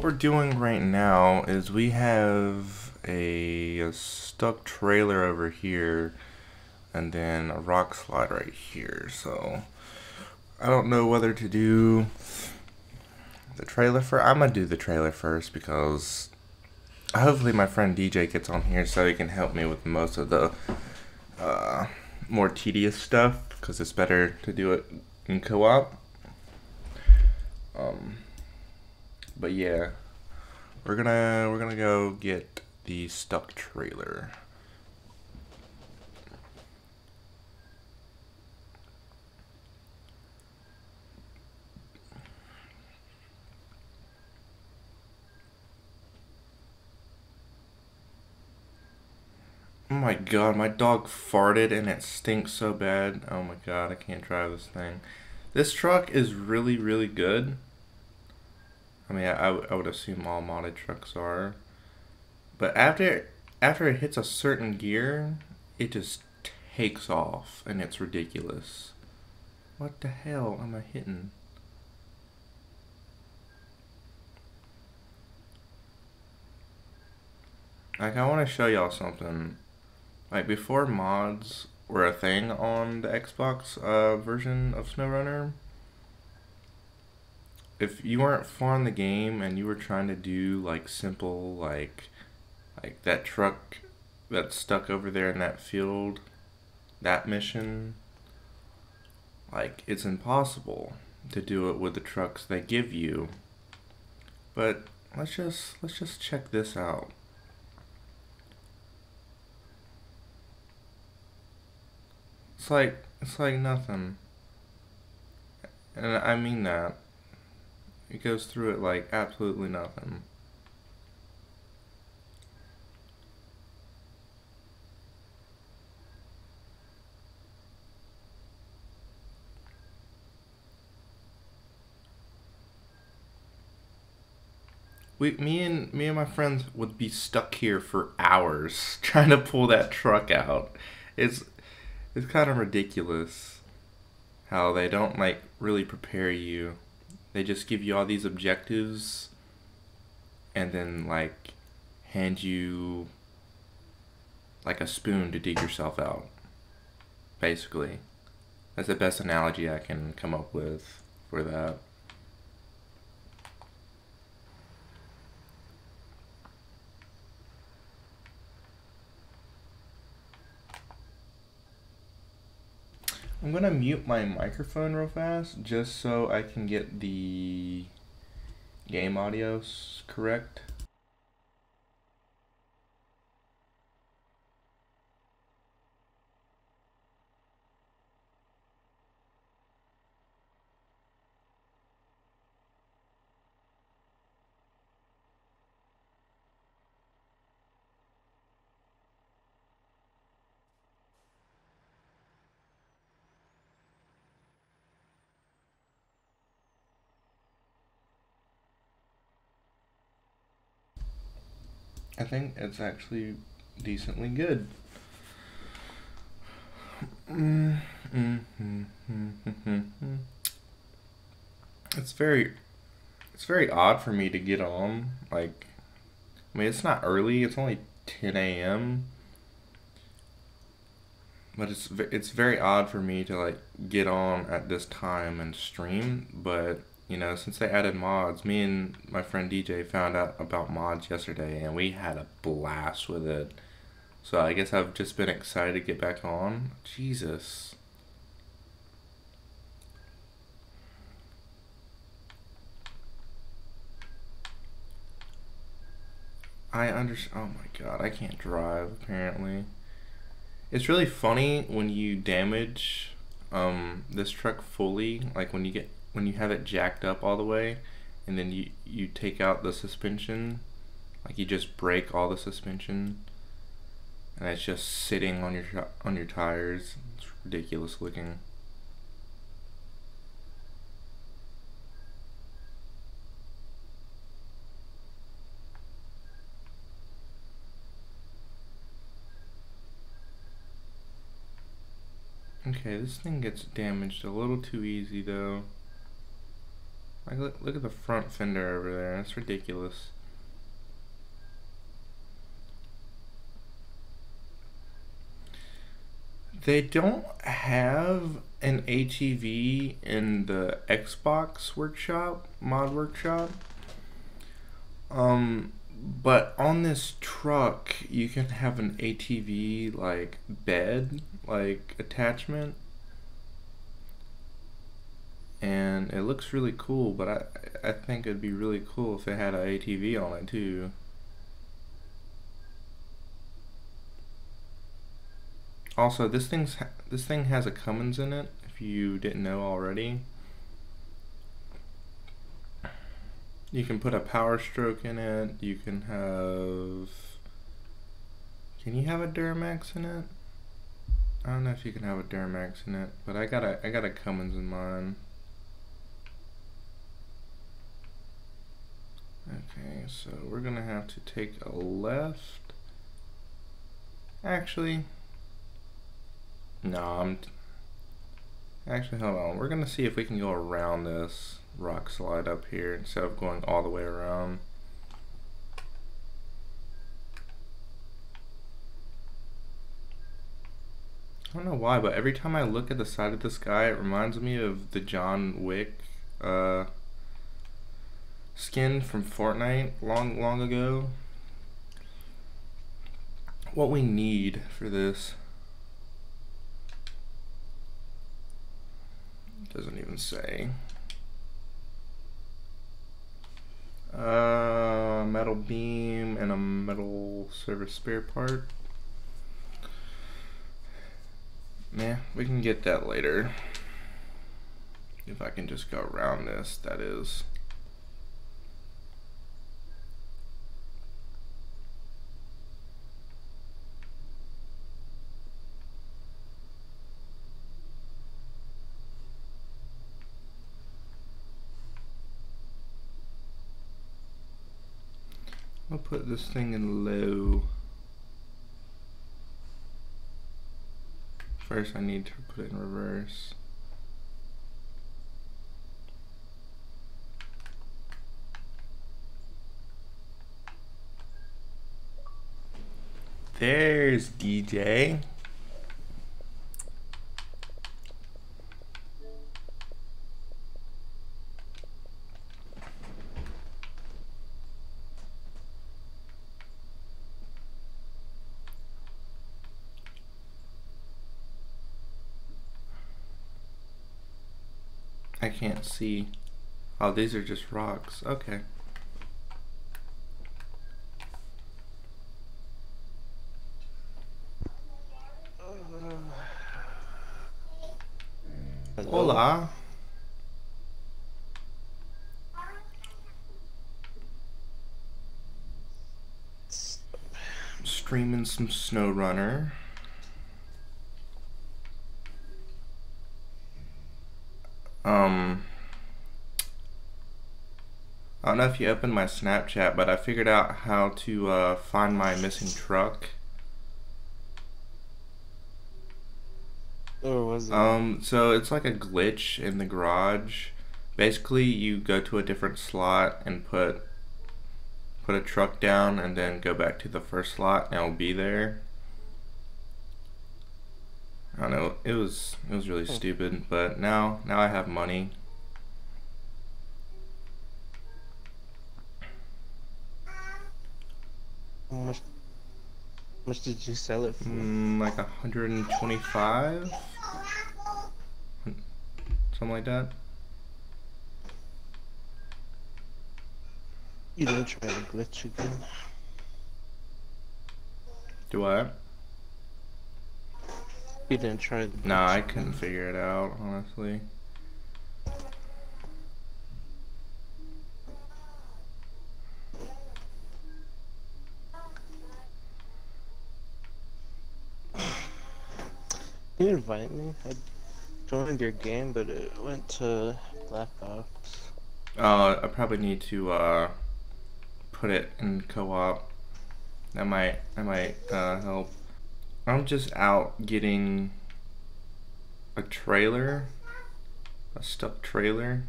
what we're doing right now is we have a, a stuck trailer over here and then a rock slide right here. So I don't know whether to do the trailer first. I'm gonna do the trailer first because hopefully my friend DJ gets on here so he can help me with most of the uh, more tedious stuff because it's better to do it in co-op. Um, but yeah, we're gonna we're gonna go get the stuck trailer. Oh my god, my dog farted and it stinks so bad. Oh my god, I can't drive this thing. This truck is really, really good. I mean, I, I would assume all modded trucks are. But after after it hits a certain gear, it just takes off and it's ridiculous. What the hell am I hitting? Like, I want to show y'all something. Like, before mods were a thing on the Xbox uh, version of SnowRunner, if you weren't far in the game and you were trying to do like simple like like that truck that's stuck over there in that field that mission like it's impossible to do it with the trucks they give you. But let's just let's just check this out. It's like it's like nothing. And I mean that it goes through it like absolutely nothing. We, me and me and my friends would be stuck here for hours trying to pull that truck out. It's it's kind of ridiculous how they don't like really prepare you they just give you all these objectives and then like hand you like a spoon to dig yourself out. Basically. That's the best analogy I can come up with for that. I'm gonna mute my microphone real fast just so I can get the game audio correct. I think it's actually decently good. Mm-hmm. It's very it's very odd for me to get on like I mean it's not early, it's only 10 a.m. But it's it's very odd for me to like get on at this time and stream, but you know, since they added mods, me and my friend DJ found out about mods yesterday and we had a blast with it. So I guess I've just been excited to get back on. Jesus. I understand. Oh my god, I can't drive apparently. It's really funny when you damage um, this truck fully, like when you get when you have it jacked up all the way and then you you take out the suspension like you just break all the suspension and it's just sitting on your on your tires it's ridiculous looking Okay, this thing gets damaged a little too easy though. Like, look, look at the front fender over there. That's ridiculous. They don't have an ATV in the Xbox workshop, mod workshop. Um, but on this truck, you can have an ATV like bed, like attachment. And it looks really cool, but I I think it'd be really cool if it had an ATV on it too. Also, this thing's this thing has a Cummins in it. If you didn't know already, you can put a Power Stroke in it. You can have. Can you have a Duramax in it? I don't know if you can have a Duramax in it, but I got a I got a Cummins in mine. Okay, so we're gonna have to take a left. Actually, no, I'm. Actually, hold on. We're gonna see if we can go around this rock slide up here instead of going all the way around. I don't know why, but every time I look at the side of the sky, it reminds me of the John Wick uh, skin from Fortnite long, long ago. What we need for this Doesn't even say. Uh, metal beam and a metal service spare part. Yeah, we can get that later. If I can just go around this, that is. I'll put this thing in low. First I need to put it in reverse. There's DJ. I can't see. Oh, these are just rocks. Okay. Hola. Streaming some SnowRunner. Um, I don't know if you opened my Snapchat, but I figured out how to uh, find my missing truck. Or was it? Um, so it's like a glitch in the garage. Basically, you go to a different slot and put put a truck down, and then go back to the first slot, and it'll be there. I don't know. It was it was really Hmm. stupid, but now now I have money. How much, how much did you sell it for? Mm, like 125, something like that. You didn't try to glitch again. Do I? You didn't try the. Nah, I couldn't figure it out honestly. You invite me? I joined your game, but it went to Black Ops. Uh, I probably need to uh put it in co-op. That might that might uh, help. I'm just out getting a trailer, a stuck trailer.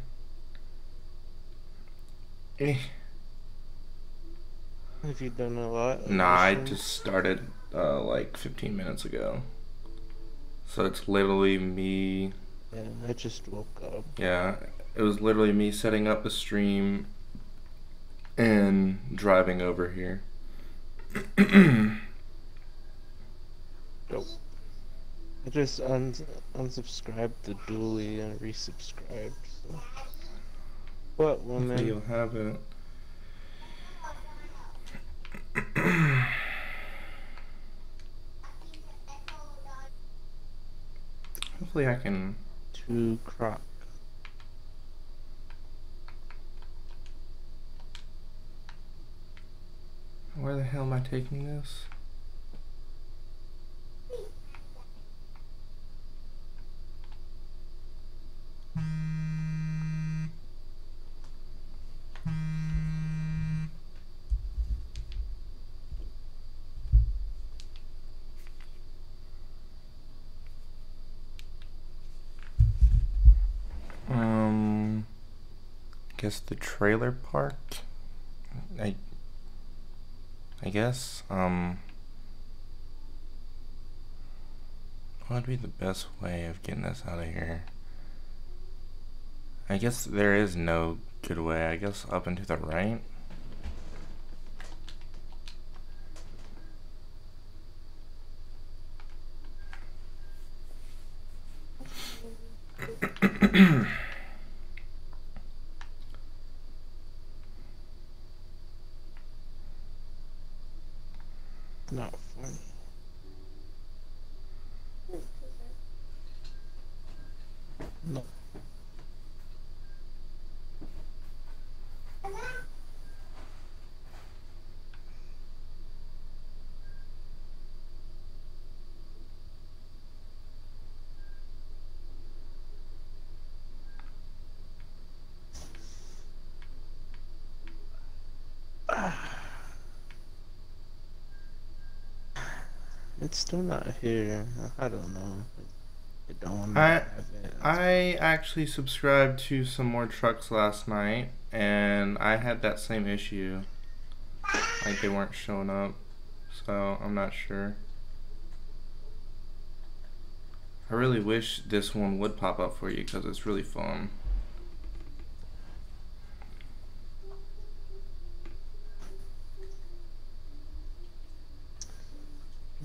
Eh. Have you done a lot? Nah, I just started uh, like 15 minutes ago. So it's literally me. Yeah, I just woke up. Yeah, it was literally me setting up the stream and driving over here. I just un- unsubscribed to dually and resubscribed. So. What Hopefully woman? you'll have it. Hopefully I can. To Croc. Where the hell am I taking this? The trailer park. I I guess, um, what would be the best way of getting us out of here? I guess there is no good way. I guess up and to the right. Not funny. No. It's still not here. I don't know. I don't I-. I actually subscribed to some more trucks last night, and I had that same issue. Like they weren't showing up, so I'm not sure. I really wish this one would pop up for you because it's really fun.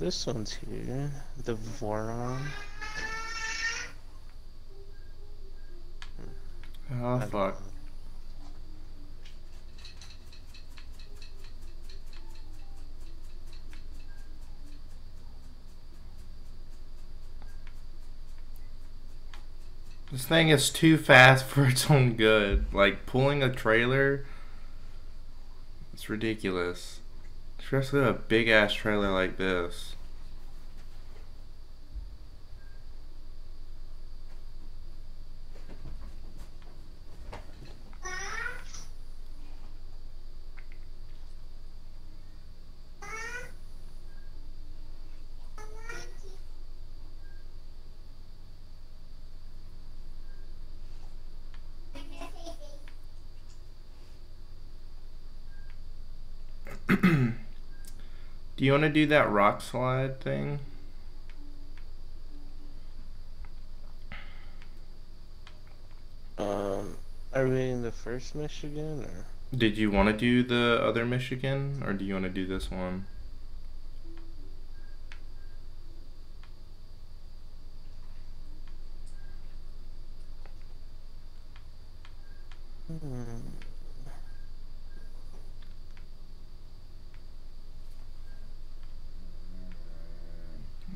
This one's here. The Voron. Oh fuck. This thing is too fast for its own good. Like pulling a trailer, it's ridiculous. Especially a big ass trailer like this. do you want to do that rock slide thing? Um, are we in the first Michigan or? Did you want to do the other Michigan, or do you want to do this one? Hmm.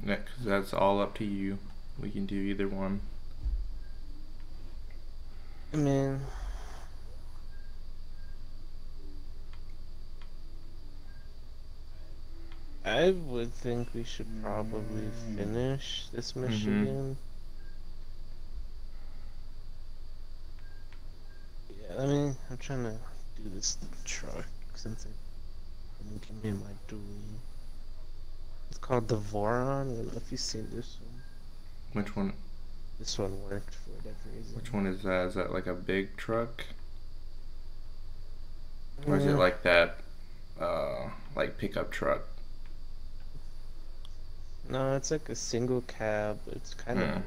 Yeah, 'cause that's all up to you. We can do either one. I mean, I would think we should probably finish this mm-hmm. Michigan. Yeah, I mean, I'm trying to do this truck since I didn't give me my dually. It's called the Voron. I don't know if you've seen this one. Which one? This one worked for whatever reason. Which one is that? Is that like a big truck? Or is it Mm, like that, uh, like pickup truck? No, it's like a single cab. It's kind of. Hmm.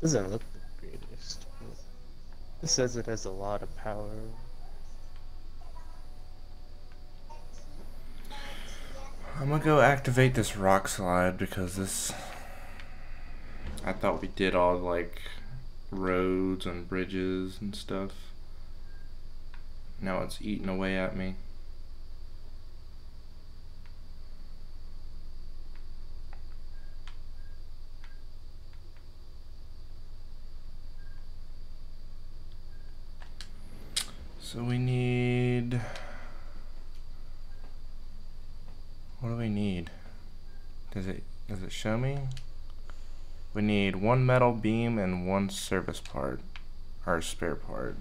Doesn't look the greatest. but It says it has a lot of power. I'm gonna go activate this rock slide because this. I thought we did all like roads and bridges and stuff. Now it's eating away at me. So we need. What do we need? Does it does it show me? We need one metal beam and one service part, or spare part.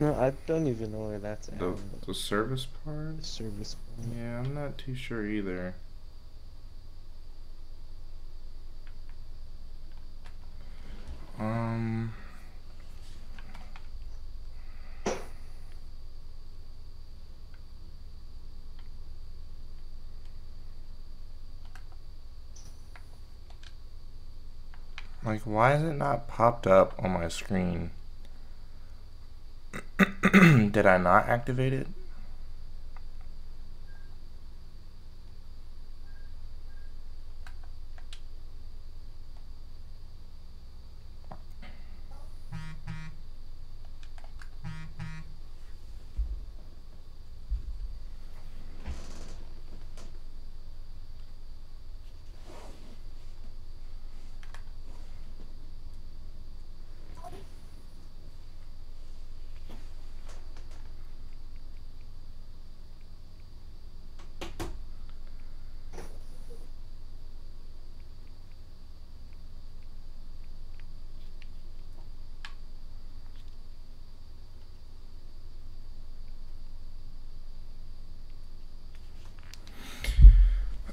No, I don't even know where that's at. The the service part? The service. point. Yeah, I'm not too sure either. Um. Like, why is it not popped up on my screen? Did I not activate it?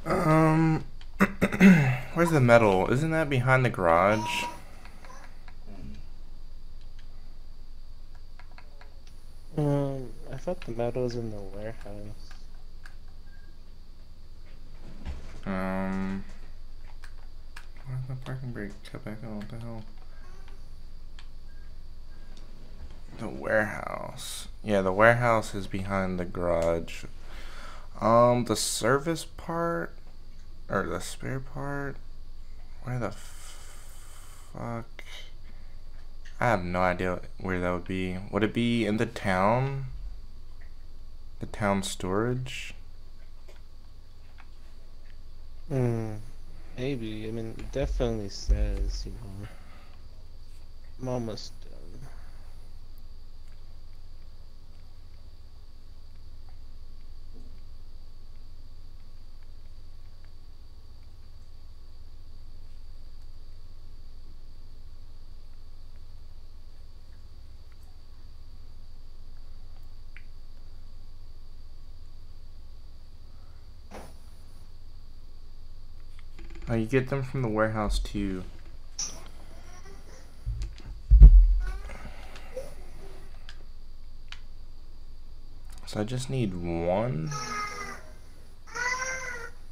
Um, where's the metal? Isn't that behind the garage? Um, I thought the metal was in the warehouse. Um, where's the parking brake cut back on? What the hell? The warehouse. Yeah, the warehouse is behind the garage. Um, the service part or the spare part. Where the fuck? I have no idea where that would be. Would it be in the town? The town storage? Hmm. Maybe. I mean, it definitely says, you know. I'm almost done. Oh, you get them from the warehouse too. So I just need one.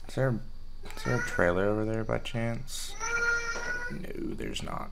Is there, is there a trailer over there by chance? No, there's not.